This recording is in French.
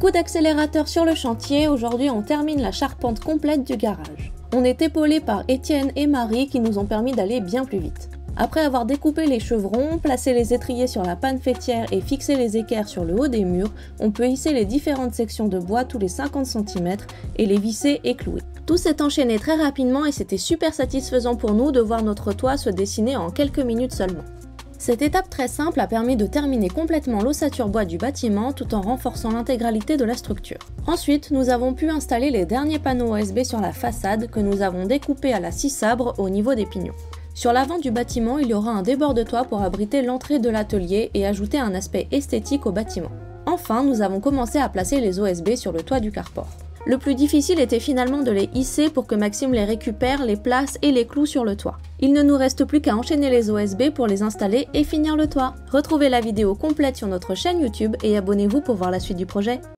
Coup d'accélérateur sur le chantier, aujourd'hui on termine la charpente complète du garage. On est épaulé par Étienne et Marie qui nous ont permis d'aller bien plus vite. Après avoir découpé les chevrons, placé les étriers sur la panne fêtière et fixé les équerres sur le haut des murs, on peut hisser les différentes sections de bois tous les 50 cm et les visser et clouer. Tout s'est enchaîné très rapidement et c'était super satisfaisant pour nous de voir notre toit se dessiner en quelques minutes seulement. Cette étape très simple a permis de terminer complètement l'ossature bois du bâtiment tout en renforçant l'intégralité de la structure. Ensuite, nous avons pu installer les derniers panneaux OSB sur la façade que nous avons découpés à la scie sabre au niveau des pignons. Sur l'avant du bâtiment, il y aura un débord de toit pour abriter l'entrée de l'atelier et ajouter un aspect esthétique au bâtiment. Enfin, nous avons commencé à placer les OSB sur le toit du carport. Le plus difficile était finalement de les hisser pour que Maxime les récupère, les place et les cloue sur le toit. Il ne nous reste plus qu'à enchaîner les OSB pour les installer et finir le toit. Retrouvez la vidéo complète sur notre chaîne YouTube et abonnez-vous pour voir la suite du projet.